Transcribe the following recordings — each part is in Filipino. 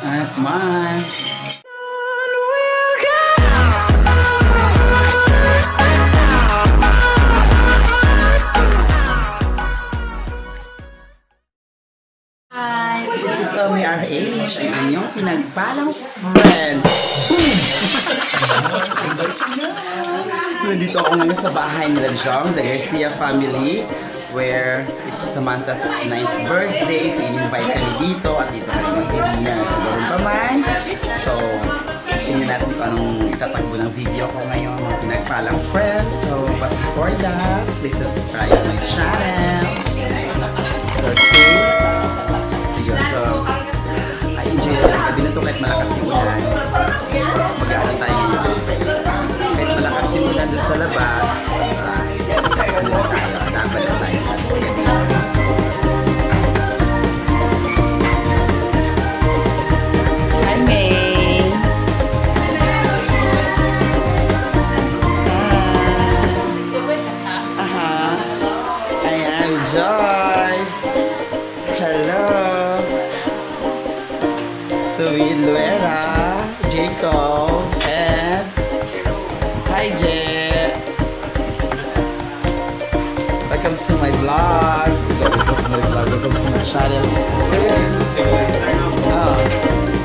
Ah, smile. Is Omi RH, ang inyong pinagpalang friend. so, dito ako ngayon sa bahay nila Jong, the Garcia family, where it's Samantha's 9th birthday. So, in-invite kami dito at dito kami mag-dinner. So, ganoon pa. So, tingnan natin kung anong itatagbo ng video ko ngayon, mga pinagpalang friends. So, but before that, please subscribe my channel. Sudah. To my vlog. Welcome to my vlog. Welcome to my channel. Oh.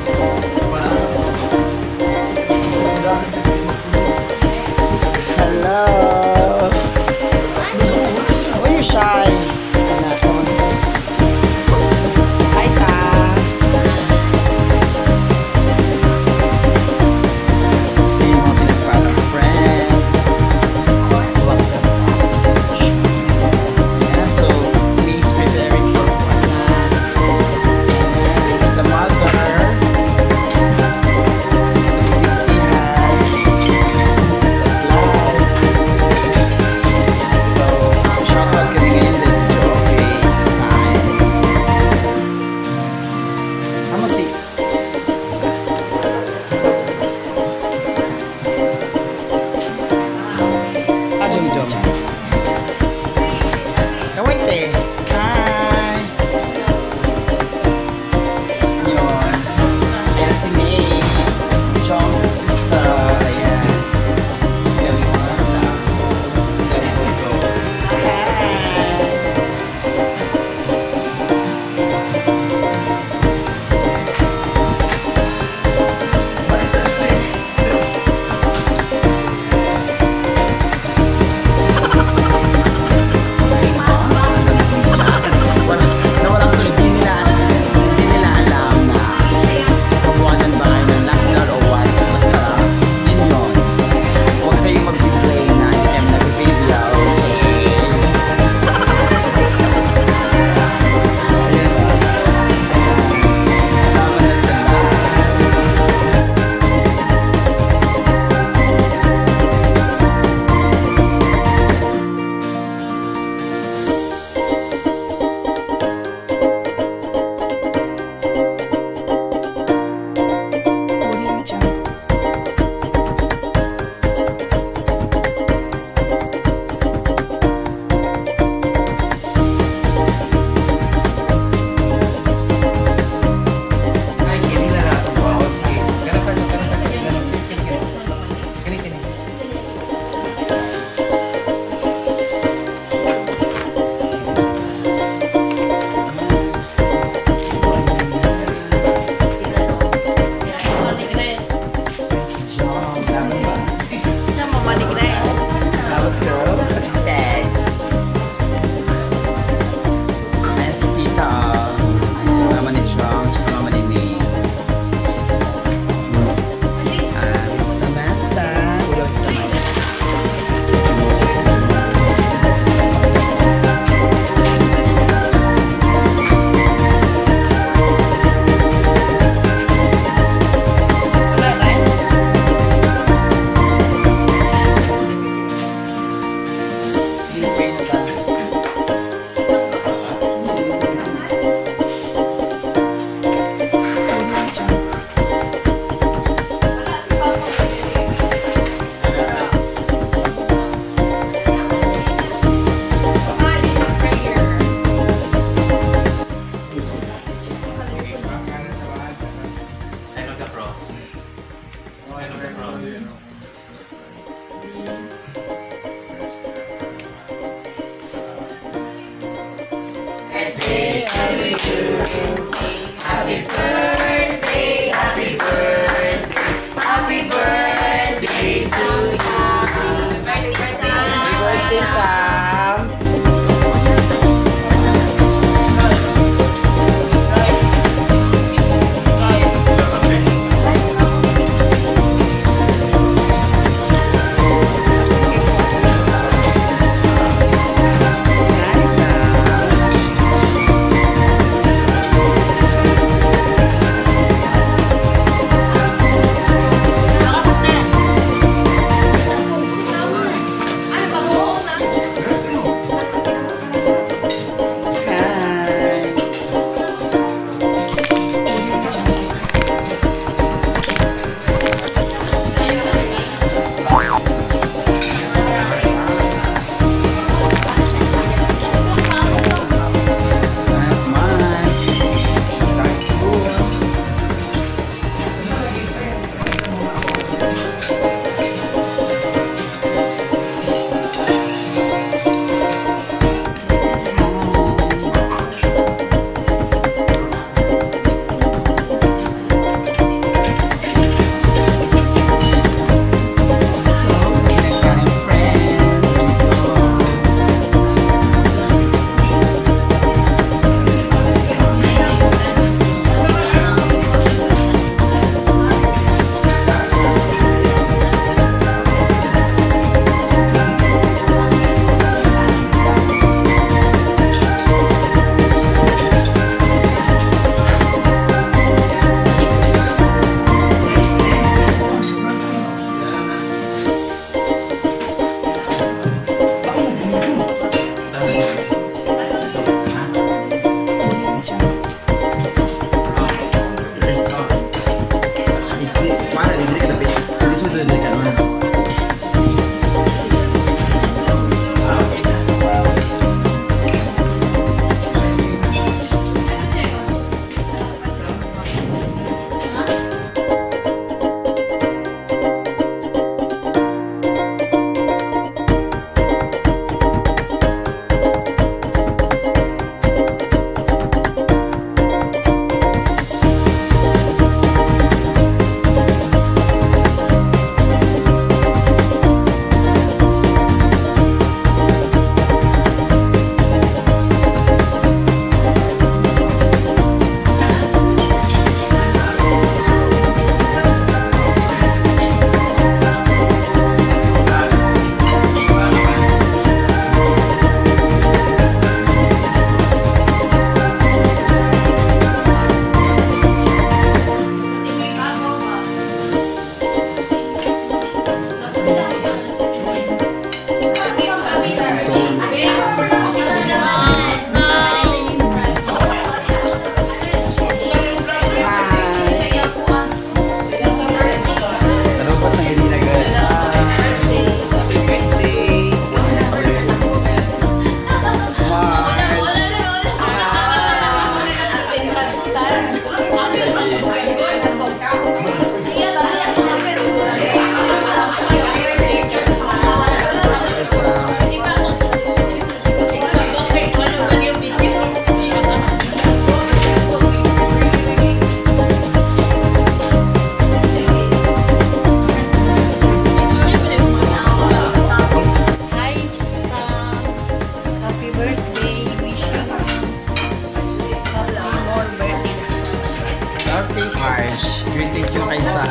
To kay Sam.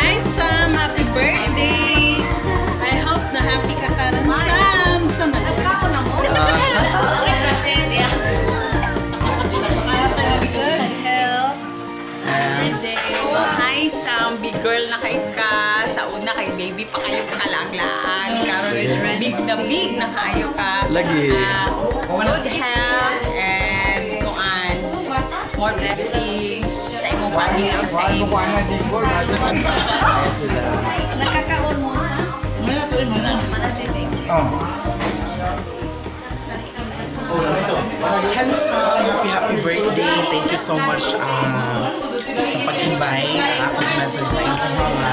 Hi, Sam. Happy birthday. I hope na happy ka karon, Sam. Sa malakas. Happy good health. Birthday. Hi, Sam. Big girl na kay ka. Sa una kay baby pa kayo kalaglaan. Karon big na big na kayo ka. Lagi. Ah, family ug sa imo. Ayos sila. Nakakaon mo ha? Hello sa happy happy birthday. Thank you so much ah, sa pag-invite. Ako message sa inyong mga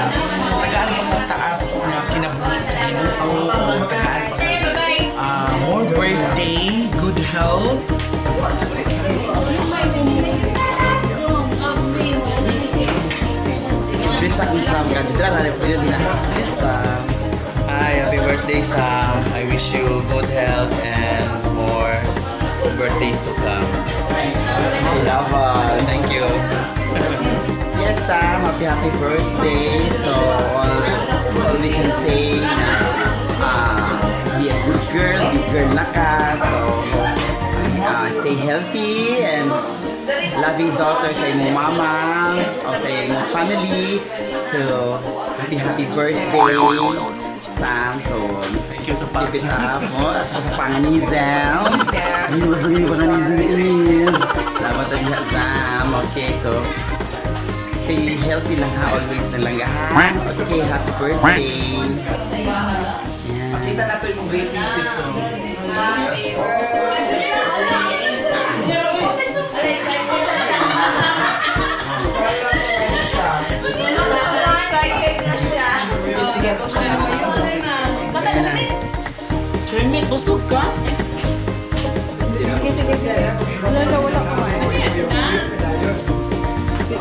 Tweet sa akin sa mga kaditra na rin din na Hi, happy birthday, Sam. I wish you good health and more birthdays to come. Ilavan. Thank you. Yes, Sam, happy happy birthday. So, all, all we can say na uh, be a good girl, good girl na ka. So, uh, stay healthy and loving daughter sa imong mama o sa imong family. So, happy happy birthday, Sam. So, Thank you sa keep it up mo. At saka sa panganizem. Hindi mo sa ganyan panganizem is. Salamat na diha, Sam. Okay, so, stay healthy lang ha. Always na lang ha. Okay, happy birthday. Yan. Kita na to yung great visit ko. Excited na busog ka?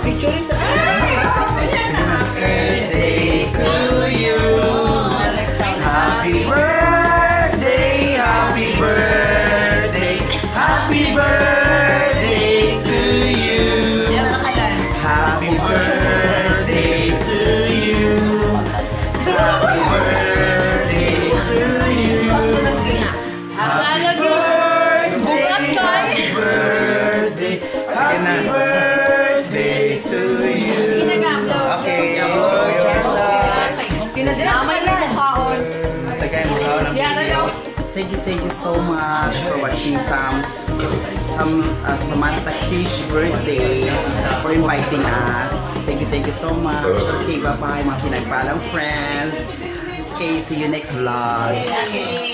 Picture sa... birthday so much for watching Sam's Sam uh, Samantha Kish birthday for inviting us. Thank you, thank you so much. Okay, bye-bye mga pinagpalang friends. Okay, see you next vlog.